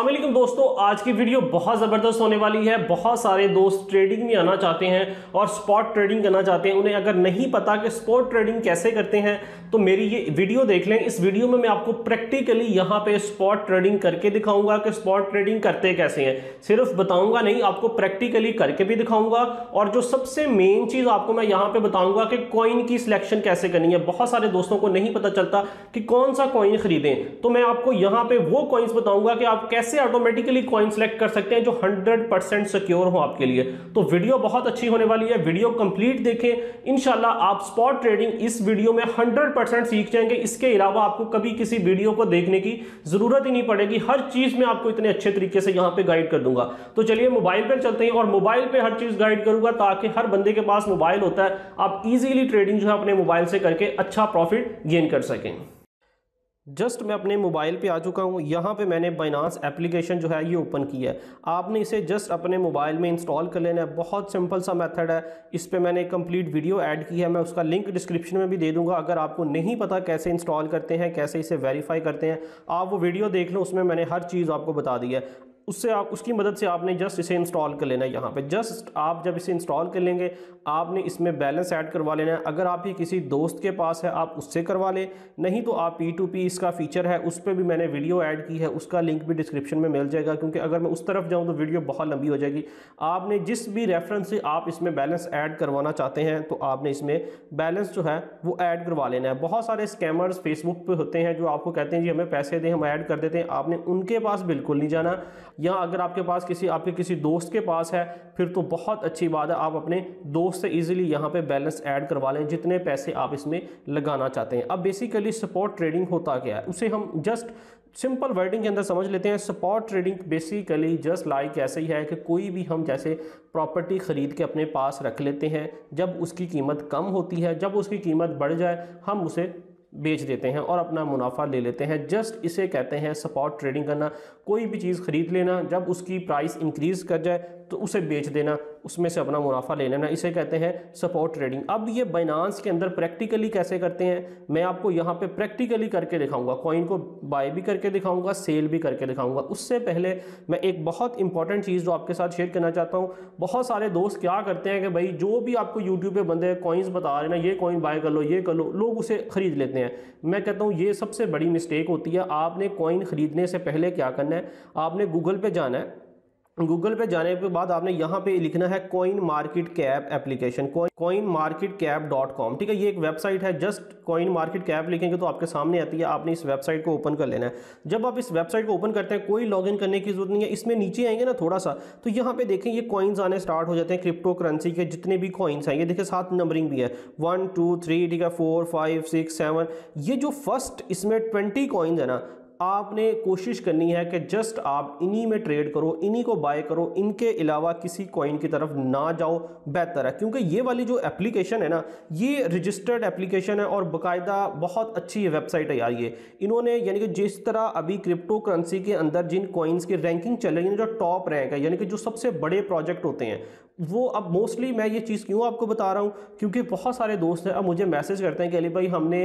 वालेकुम दोस्तों, आज की वीडियो बहुत ज़बरदस्त होने वाली है। बहुत सारे दोस्त ट्रेडिंग में आना चाहते हैं और स्पॉट ट्रेडिंग करना चाहते हैं। उन्हें अगर नहीं पता कि स्पॉट ट्रेडिंग कैसे करते हैं तो मेरी ये वीडियो देख लें। इस वीडियो में मैं आपको प्रैक्टिकली यहाँ पे स्पॉट ट्रेडिंग करके दिखाऊँगा कि स्पॉट ट्रेडिंग करते कैसे हैं। सिर्फ़ बताऊँगा नहीं, आपको प्रैक्टिकली करके भी दिखाऊँगा। और जो सबसे मेन चीज़ आपको मैं यहाँ पर बताऊँगा कि कॉइन की सिलेक्शन कैसे करनी है। बहुत सारे दोस्तों को नहीं पता चलता कि कौन सा कॉइन खरीदें। तो मैं आपको यहाँ पर वो कॉइन्स बताऊँगा कि आप कैसे ऑटोमेटिकली कॉइन सेलेक्ट कर सकते हैं जो 100 परसेंट सिक्योर हो आपके लिए? तो वीडियो बहुत अच्छी होने वाली है वीडियो कंप्लीट देखें। इनशाला आप स्पॉट ट्रेडिंग इस वीडियो में 100 परसेंट सीख जाएँगे। इसके अलावा आपको कभी किसी वीडियो को देखने की ज़रूरत ही नहीं पड़ेगी। हर चीज़ में आपको इतने अच्छे तरीके से यहाँ पे गाइड कर दूँगा। तो चलिए मोबाइल पर चलते हैं और मोबाइल पर हर चीज़ गाइड करूँगा ताकि हर बंदे के पास मोबाइल होता है। आप इजीली ट्रेडिंग जो है अपने मोबाइल से करके अच्छा प्रॉफिट गेन कर सकें। जस्ट मैं अपने मोबाइल पे आ चुका हूँ। यहाँ पे मैंने बाइनास एप्लीकेशन जो है, ये ओपन की है। आपने इसे जस्ट अपने मोबाइल में इंस्टॉल कर लेना है। बहुत सिंपल सा मेथड है। इस पर मैंने कंप्लीट वीडियो ऐड की है। मैं उसका लिंक डिस्क्रिप्शन में भी दे दूँगा। अगर आपको नहीं पता कैसे इंस्टॉल करते हैं, कैसे इसे वेरीफाई करते हैं, आप वो वीडियो देख लो। उसमें मैंने हर चीज़ आपको बता दी है। उससे आप, उसकी मदद से आपने जस्ट इसे इंस्टॉल कर लेना है यहाँ पे। जस्ट आप जब इसे इंस्टॉल कर लेंगे, आपने इसमें बैलेंस ऐड करवा लेना है। अगर आप ही किसी दोस्त के पास है, आप उससे करवा लें। नहीं तो आप पी टू पी इसका फीचर है, उस पर भी मैंने वीडियो ऐड की है, उसका लिंक भी डिस्क्रिप्शन में मिल जाएगा। क्योंकि अगर मैं उस तरफ़ जाऊँ तो वीडियो बहुत लंबी हो जाएगी। आपने जिस भी रेफरेंस से आप इसमें बैलेंस ऐड करवाना चाहते हैं तो आपने इसमें बैलेंस जो है, वो ऐड करवा लेना है। बहुत सारे स्कैमर्स फेसबुक पे होते हैं, जो आपको कहते हैं, जी हमें पैसे दें, हम ऐड कर देते हैं। आपने उनके पास बिल्कुल नहीं जाना। या अगर आपके पास किसी, आपके किसी दोस्त के पास है, फिर तो बहुत अच्छी बात है, आप अपने दोस्त से इजीली यहाँ पे बैलेंस ऐड करवा लें, जितने पैसे आप इसमें लगाना चाहते हैं। अब बेसिकली सपोर्ट ट्रेडिंग होता क्या है? उसे हम जस्ट सिंपल वर्डिंग के अंदर समझ लेते हैं। Support trading basically just like ऐसे ही है कि कोई भी हम जैसे प्रॉपर्टी ख़रीद के अपने पास रख लेते हैं। जब उसकी कीमत कम होती है, जब उसकी कीमत बढ़ जाए, हम उसे बेच देते हैं और अपना मुनाफा ले लेते हैं। जस्ट इसे कहते हैं सपोर्ट ट्रेडिंग करना। कोई भी चीज़ ख़रीद लेना, जब उसकी प्राइस इंक्रीज़ कर जाए तो उसे बेच देना, उसमें से अपना मुनाफा ले लेना। इसे कहते हैं सपोर्ट ट्रेडिंग अब ये बाइनांस के अंदर प्रैक्टिकली कैसे करते हैं? मैं आपको यहाँ पे प्रैक्टिकली करके दिखाऊँगा। कॉइन को बाय भी करके दिखाऊँगा सेल भी करके दिखाऊँगा। उससे पहले मैं एक बहुत इंपॉर्टेंट चीज़ जो आपके साथ शेयर करना चाहता हूँ। बहुत सारे दोस्त क्या करते हैं कि भाई, जो भी आपको यूट्यूब पर बंदे कॉइन्स बता रहे ना, ये कॉइन बाय कर लो, ये कर लो, लोग उसे ख़रीद लेते हैं। मैं कहता हूँ, ये सबसे बड़ी मिस्टेक होती है। आपने कॉइन ख़रीदने से पहले क्या करना है? आपने गूगल पर जाना है। गूगल पे जाने के बाद आपने यहाँ पे लिखना है coin market cap application coin market cap dot com ठीक है, ये एक वेबसाइट है जस्ट कॉइन मार्केट कैप लिखेंगे तो आपके सामने आती है, आपने इस वेबसाइट को ओपन कर लेना है। जब आप इस वेबसाइट को ओपन करते हैं, कोई लॉगिन करने की ज़रूरत नहीं है, इसमें नीचे आएँगे ना थोड़ा सा तो यहाँ पे देखें, ये कॉइन्स आने स्टार्ट हो जाते हैं क्रिप्टो करेंसी के जितने भी कॉइन्स हैं, ये देखिए सात नंबरिंग भी है। वन टू थ्री ठीक है फोर फाइव सिक्स सेवन ये जो फ़र्स्ट इसमें ट्वेंटी कॉइन्स है ना आपने कोशिश करनी है कि जस्ट आप इन्हीं में ट्रेड करो, इन्हीं को बाय करो, इनके अलावा किसी कॉइन की तरफ़ ना जाओ, बेहतर है। क्योंकि ये वाली जो एप्लीकेशन है ना, ये रजिस्टर्ड एप्लीकेशन है और बाकायदा बहुत अच्छी वेबसाइट है यार ये। इन्होंने यानी कि जिस तरह अभी क्रिप्टो करेंसी के अंदर जिन कॉइन्स की रैंकिंग चल रही है, जो टॉप रैंक है, यानी कि जो सबसे बड़े प्रोजेक्ट होते हैं वो अब मोस्टली मैं ये चीज़ क्यों आपको बता रहा हूँ? क्योंकि बहुत सारे दोस्त हैं, अब मुझे मैसेज करते हैं कि, अली भाई, हमने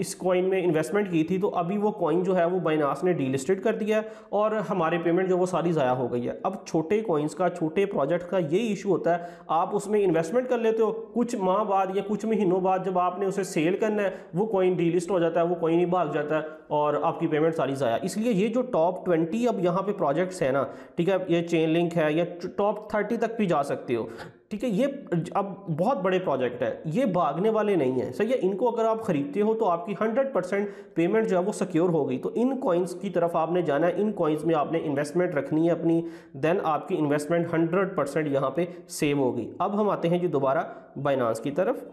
इस कॉइन में इन्वेस्टमेंट की थी तो अभी वो कॉइन जो है, वो बाइनास ने डीलिस्टेड कर दिया है और हमारे पेमेंट जो वो सारी ज़ाया हो गई है। अब छोटे कॉइन्स का, छोटे प्रोजेक्ट का ये इशू होता है, आप उसमें इन्वेस्टमेंट कर लेते हो, कुछ माह बाद या कुछ महीनों बाद जब आपने उसे सेल करना है, वो कॉइन डीलिस्ट हो जाता है, वो कॉइन ही भाग जाता है और आपकी पेमेंट सारी ज़ाया। इसलिए ये जो टॉप ट्वेंटी अब यहाँ पे प्रोजेक्ट्स हैं ना, ठीक है, ये चेन लिंक है, या टॉप थर्टी तक भी जा सकते हो। ठीक है, ये अब बहुत बड़े प्रोजेक्ट है, ये भागने वाले नहीं है। सही है, इनको अगर आप खरीदते हो तो आपकी 100 परसेंट पेमेंट जो है वो सिक्योर हो गई तो इन कॉइन्स की तरफ़ आपने जाना है, इन कॉइन्स में आपने इन्वेस्टमेंट रखनी है अपनी देन आपकी इन्वेस्टमेंट 100 परसेंट यहाँ पर सेव होगी। अब हम आते हैं जी दोबारा बाइनांस की तरफ़।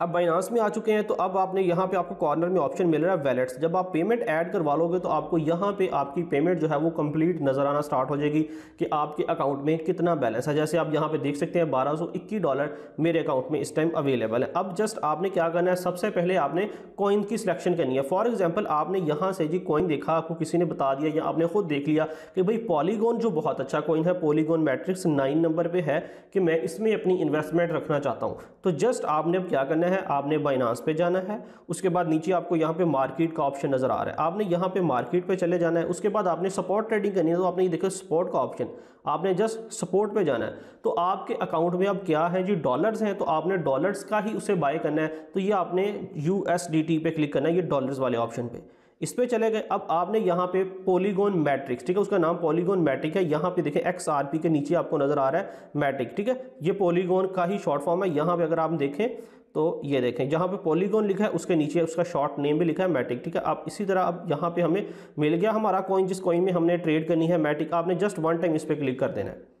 अब बाइनांस में आ चुके हैं तो अब आपने यहाँ पे आपको कॉर्नर में ऑप्शन मिल रहा है वैलेट्स जब आप पेमेंट ऐड करवा लोगे तो आपको यहाँ पे आपकी पेमेंट जो है वो कंप्लीट नज़र आना स्टार्ट हो जाएगी कि आपके अकाउंट में कितना बैलेंस है। जैसे आप यहाँ पे देख सकते हैं, बारह डॉलर मेरे अकाउंट में इस टाइम अवेलेबल है। अब जस्ट आपने क्या करना है, सबसे पहले आपने कॉइन की सिलेक्शन करनी है। फॉर एग्ज़ाम्पल आपने यहाँ से जी कॉइन देखा, आपको किसी ने बता दिया या आपने खुद देख लिया कि भाई पॉलीगोन जो बहुत अच्छा कॉइन है पॉलीगोन मैट्रिक्स नाइन नंबर पर है कि मैं इसमें अपनी इन्वेस्टमेंट रखना चाहता हूँ। तो जस्ट आपने अब क्या करना है आपने बाइनास पे जाना है, उसके बाद नीचे आपको यहाँ पे मार्केट का ऑप्शन नज़र आ रहा है। आपने यहाँ पे मार्केट पे चले जाना है, उसके बाद आपने सपोर्ट ट्रेडिंग करनी है तो आपने ये देखो सपोर्ट का ऑप्शन आपने जस्ट सपोर्ट पे जाना है। तो आपके अकाउंट में अब क्या है जी डॉलर्स हैं तो आपने डॉलर्स का ही उसे बाय करना है। तो ये आपने यू पे क्लिक करना है, ये डॉलर्स वाले ऑप्शन पे। इस पर चले गए, अब आपने यहाँ पे पॉलीगोन मैट्रिक्स ठीक है, उसका नाम पॉलीगोन मैट्रिक है। यहाँ पे देखें एक्स आर पी के नीचे आपको नज़र आ रहा है मैट्रिक ठीक है। ये पॉलीगोन का ही शॉर्ट फॉर्म है। यहाँ पे अगर आप देखें तो ये देखें, जहाँ पे पॉलीगोन लिखा है, उसके नीचे उसका शॉर्ट नेम भी लिखा है मैटिक ठीक है? आप इसी तरह अब यहाँ पे हमें मिल गया हमारा कॉइन जिस कॉइन में हमने ट्रेड करनी है मैटिक आपने जस्ट वन टाइम इस पर क्लिक कर देना है।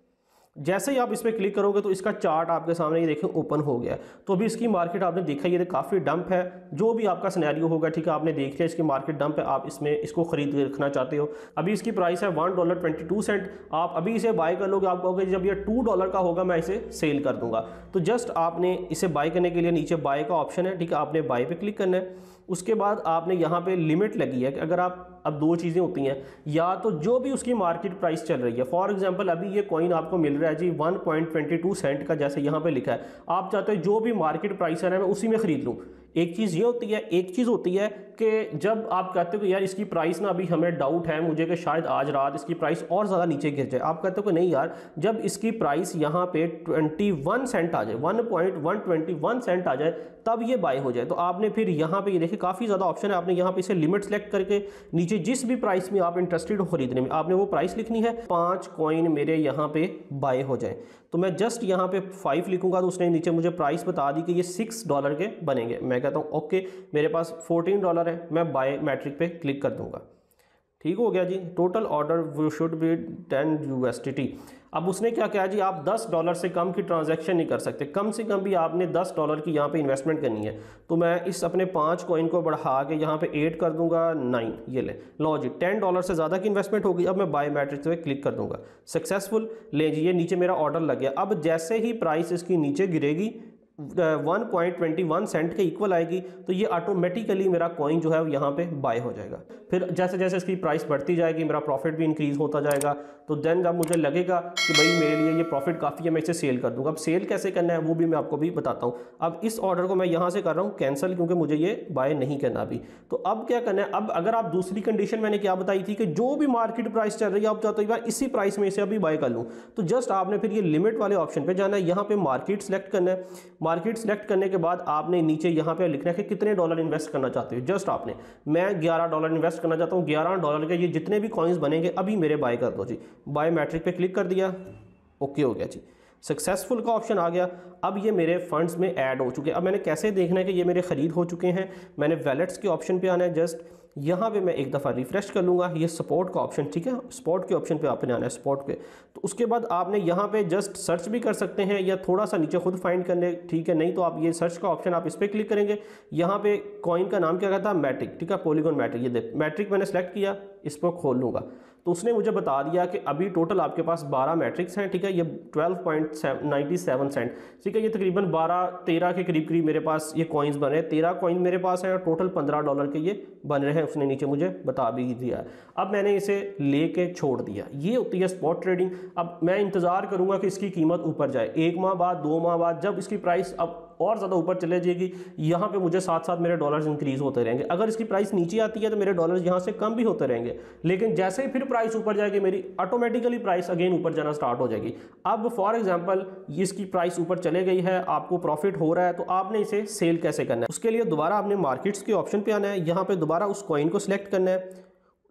जैसे ही आप इस पर क्लिक करोगे तो इसका चार्ट आपके सामने ये देखें ओपन हो गया। तो अभी इसकी मार्केट आपने देखा ये काफ़ी डंप है। जो भी आपका सिनेरियो होगा, ठीक है, आपने देख लिया इसकी मार्केट डंप है, आप इसमें इसको खरीद रखना चाहते हो। अभी इसकी प्राइस है one dollar twenty two cent आप अभी इसे बाय कर लोगे, आप कहोगे जब ये टू डॉलर का होगा, मैं इसे सेल कर दूँगा। तो जस्ट आपने इसे बाय करने के लिए नीचे बाय का ऑप्शन है, ठीक है, आपने बाय पर क्लिक करना है। उसके बाद आपने यहाँ पे लिमिट लगी है कि अगर आप, अब दो चीज़ें होती हैं, या तो जो भी उसकी मार्केट प्राइस चल रही है फॉर एग्जांपल अभी ये कॉइन आपको मिल रहा है जी 1.22 सेंट का जैसे यहाँ पे लिखा है, आप चाहते हो जो भी मार्केट प्राइस है ना मैं उसी में ख़रीद लूँ। एक चीज़ ये होती है, एक चीज़ होती है कि जब आप कहते हो कि यार इसकी प्राइस ना अभी हमें डाउट है, मुझे कि शायद आज रात इसकी प्राइस और ज़्यादा नीचे गिर जाए। आप कहते हो कि नहीं यार, जब इसकी प्राइस यहाँ पे 21 सेंट आ जाए 1.121 सेंट आ जाए, तब ये बाय हो जाए। तो आपने फिर यहाँ पे ये देखिए, काफ़ी ज़्यादा ऑप्शन है। आपने यहाँ पे इसे लिमिट सेलेक्ट करके नीचे जिस भी प्राइस में आप इंटरेस्टेड हो खरीदने में, आपने वो प्राइस लिखनी है, पाँच कॉइन मेरे यहाँ पे बाय हो जाए। तो मैं जस्ट यहाँ पे फाइव लिखूँगा तो उसने नीचे मुझे प्राइस बता दी कि ये सिक्स डॉलर के बनेंगे। मैं कहता हूँ, ओके, मेरे पास फोर्टीन डॉलर है, मैं बाय मैट्रिक पे क्लिक कर दूँगा। ठीक हो गया जी, total order should be ten U अब उसने क्या कहा जी, आप 10 डॉलर से कम की ट्रांजैक्शन नहीं कर सकते। कम से कम भी आपने 10 डॉलर की यहाँ पे इन्वेस्टमेंट करनी है। तो मैं इस अपने पाँच कॉइन को बढ़ा के यहाँ पे एड कर दूँगा नाइन ये ले। लो जी टेन डॉलर से ज़्यादा की इन्वेस्टमेंट होगी, अब मैं बायोमेट्रिक पे क्लिक कर दूँगा। सक्सेसफुल ले जी, ये नीचे मेरा ऑर्डर लग गया। अब जैसे ही प्राइस इसकी नीचे गिरेगी one point twenty one cent के इक्वल आएगी तो ये ऑटोमेटिकली मेरा कॉइन जो है यहाँ पे बाय हो जाएगा। फिर जैसे जैसे इसकी प्राइस बढ़ती जाएगी, मेरा प्रॉफिट भी इंक्रीज होता जाएगा तो देन जब मुझे लगेगा कि भाई मेरे लिए ये प्रॉफिट काफ़ी है, मैं इसे सेल कर दूँगा। अब सेल कैसे करना है, वो भी मैं आपको भी बताता हूँ। अब इस ऑर्डर को मैं यहाँ से कर रहा हूँ कैंसिल क्योंकि मुझे ये बाय नहीं करना अभी। तो अब क्या करना है, अब अगर आप दूसरी कंडीशन मैंने क्या बताई थी कि जो भी मार्केट प्राइस चल रही है, आप चाहते हो यार इसी प्राइस में इसे अभी बाय कर लूँ तो जस्ट आपने फिर ये लिमिट वाले ऑप्शन पर जाना है। यहाँ पे मार्केट सेलेक्ट करना है। मार्केट सेलेक्ट करने के बाद आपने नीचे यहाँ पे लिखना है कि कितने डॉलर इन्वेस्ट करना चाहते हो। जस्ट आपने, मैं 11 डॉलर इन्वेस्ट करना चाहता हूँ। 11 डॉलर के ये जितने भी कॉइन्स बनेंगे, अभी मेरे बाय कर दो जी। बाय मैट्रिक पे क्लिक कर दिया। ओके हो गया जी। सक्सेसफुल का ऑप्शन आ गया। अब ये मेरे फंड्स में ऐड हो चुके हैं। अब मैंने कैसे देखना है कि ये मेरे ख़रीद हो चुके हैं? मैंने वैलेट्स के ऑप्शन पे आना है। जस्ट यहाँ पे मैं एक दफ़ा रिफ़्रेश कर लूँगा। ये सपोर्ट का ऑप्शन ठीक है? स्पॉट के ऑप्शन पे आपने आना है स्पॉट पे। तो उसके बाद आपने यहाँ पे जस्ट सर्च भी कर सकते हैं या थोड़ा सा नीचे खुद फाइंड करने, ठीक है? नहीं तो आप ये सर्च का ऑप्शन आप इस पर क्लिक करेंगे। यहाँ पे कॉइन का नाम क्या कहता है? मैट्रिक ठीक है? पोलीगोन मैट्रिक ये देख। मैट्रिक मैंने सेलेक्ट किया, इस पर खोल लूँगा। तो उसने मुझे बता दिया कि अभी टोटल आपके पास 12 मैट्रिक्स हैं, ठीक है? ये 12.97 सेंट ठीक है? ये तकरीबन 12 13 के करीब करीब मेरे पास ये कॉइन्स बन रहे हैं। तेरह कॉइन मेरे पास हैं और टोटल 15 डॉलर के ये बन रहे हैं। उसने नीचे मुझे बता भी दिया। अब मैंने इसे ले के छोड़ दिया। ये होती है स्पॉट ट्रेडिंग अब मैं इंतज़ार करूँगा कि इसकी कीमत ऊपर जाए। एक माह बाद, दो माह बाद, जब इसकी प्राइस अब और ज़्यादा ऊपर चले जाएगी। यहाँ पे मुझे साथ साथ मेरे डॉलर्स इंक्रीज़ होते रहेंगे। अगर इसकी प्राइस नीचे आती है तो मेरे डॉलर्स यहाँ से कम भी होते रहेंगे। लेकिन जैसे ही फिर प्राइस ऊपर जाएगी, मेरी ऑटोमेटिकली प्राइस अगेन ऊपर जाना स्टार्ट हो जाएगी। अब फॉर एग्ज़ाम्पल इसकी प्राइस ऊपर चले गई है, आपको प्रॉफिट हो रहा है तो आपने इसे सेल कैसे करना है? उसके लिए दोबारा आपने मार्केट्स के ऑप्शन पे आना है। यहाँ पे दोबारा उस कॉइन को सिलेक्ट करना है।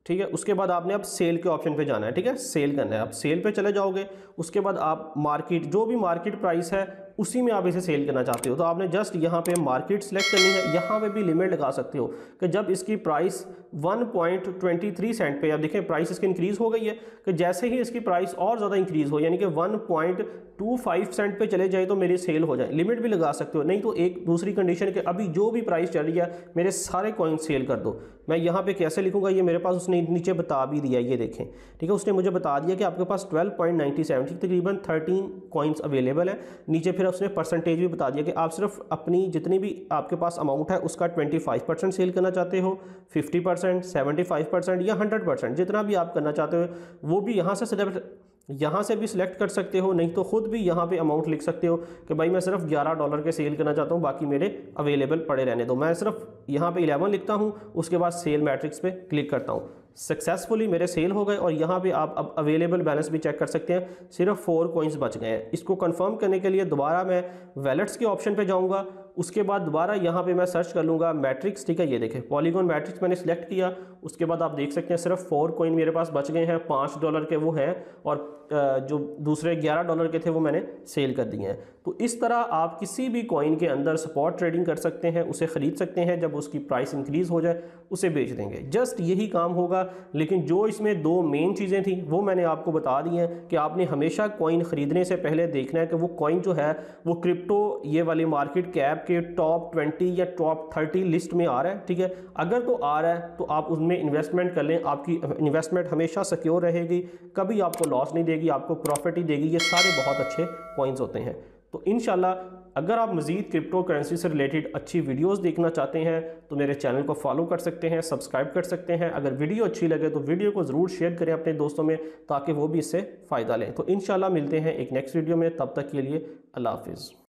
ठीक है? उसके बाद आपने अब सेल के ऑप्शन पे जाना है। ठीक है? सेल करना है। आप सेल पे चले जाओगे। उसके बाद आप मार्केट जो भी मार्केट प्राइस है उसी में आप इसे सेल करना चाहते हो। तो आपने जस्ट यहाँ पे मार्केट सेलेक्ट करनी है। यहाँ पे भी लिमिट लगा सकते हो कि जब इसकी प्राइस 1.23 सेंट पे, आप देखें प्राइस इसकी इंक्रीज़ हो गई है कि जैसे ही इसकी प्राइस और ज़्यादा इंक्रीज़ हो, यानी कि 1.25 सेंट पे चले जाए तो मेरी सेल हो जाए। लिमिट भी लगा सकते हो। नहीं तो एक दूसरी कंडीशन के अभी जो भी प्राइस चल रही है, मेरे सारे कॉइन सेल कर दो। मैं यहाँ पे कैसे लिखूँगा? ये मेरे पास उसने नीचे बता भी दिया ये देखें। ठीक है, उसने मुझे बता दिया कि आपके पास ट्वेल्व पॉइंट सेवन तकरीबन थर्टीन कॉइन्स अवेलेबल है। नीचे फिर उसने परसेंटेज भी बता दिया कि आप सिर्फ़ अपनी जितनी भी आपके पास अमाउंट है, उसका ट्वेंटी फाइव परसेंट सेल करना चाहते हो फिफ्टी परसेंट सेवेंटी परसेंट या हंड्रेड परसेंट जितना भी आप करना चाहते हो, वो भी यहाँ से सिलेक्ट यहाँ से भी सिलेक्ट कर सकते हो, नहीं तो ख़ुद भी यहाँ पे अमाउंट लिख सकते हो कि भाई मैं सिर्फ़ 11 डॉलर के सेल करना चाहता हूँ, बाकी मेरे अवेलेबल पड़े रहने दो। मैं सिर्फ़ यहाँ पे 11 लिखता हूँ, उसके बाद सेल मैट्रिक्स पे क्लिक करता हूँ। सक्सेसफुली मेरे सेल हो गए और यहाँ पे आप अब अवेलेबल बैलेंस भी चेक कर सकते हैं। सिर्फ़ फोर कोइंस बच गए हैं। इसको कंफर्म करने के लिए दोबारा मैं वैलेट्स के ऑप्शन पे जाऊँगा। उसके बाद दोबारा यहाँ पे मैं सर्च कर लूँगा मैट्रिक्स, ठीक है, ये देखें। पॉलीगॉन मैट्रिक्स मैंने सेलेक्ट किया, उसके बाद आप देख सकते हैं सिर्फ़ फोर कोइन मेरे पास बच गए हैं, पाँच डॉलर के वो हैं और जो दूसरे ग्यारह डॉलर के थे वो मैंने सेल कर दिए हैं। तो इस तरह आप किसी भी कॉइन के अंदर स्पॉट ट्रेडिंग कर सकते हैं, उसे ख़रीद सकते हैं, जब उसकी प्राइस इंक्रीज़ हो जाए, उसे बेच देंगे। जस्ट यही काम होगा, लेकिन जो इसमें दो मेन चीज़ें थी, वो मैंने आपको बता दी हैं कि आपने हमेशा कॉइन ख़रीदने से पहले देखना है कि वो कॉइन जो है, वो क्रिप्टो ये वाली मार्केट कैप के टॉप ट्वेंटी या टॉप थर्टी लिस्ट में आ रहा है, ठीक है? अगर तो आ रहा है तो आप उसमें इन्वेस्टमेंट कर लें, आपकी इन्वेस्टमेंट हमेशा सिक्योर रहेगी, कभी आपको लॉस नहीं देगी, आपको प्रॉफिट ही देगी, ये सारे बहुत अच्छे कॉइन्स होते हैं। तो इन अगर आप मज़ीद क्रिप्टो करेंसी से रिलेटेड अच्छी वीडियोस देखना चाहते हैं तो मेरे चैनल को फॉलो कर सकते हैं सब्सक्राइब कर सकते हैं। अगर वीडियो अच्छी लगे तो वीडियो को ज़रूर शेयर करें अपने दोस्तों में, ताकि वो भी इससे फ़ायदा लें। तो इन मिलते हैं एक नेक्स्ट वीडियो में, तब तक के लिए अल्लाह हाफिज़।